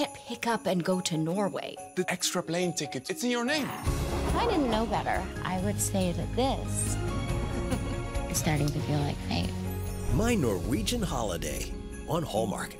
can't pick up and go to Norway. The extra plane ticket, it's in your name. If I didn't know better, I would say that this is starting to feel like fate. My Norwegian Holiday on Hallmark.